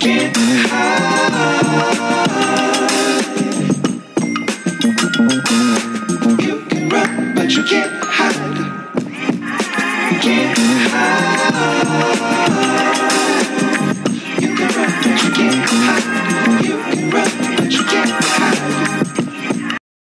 Can't hide. can't hide. You can't hide. You can run, but you can't hide.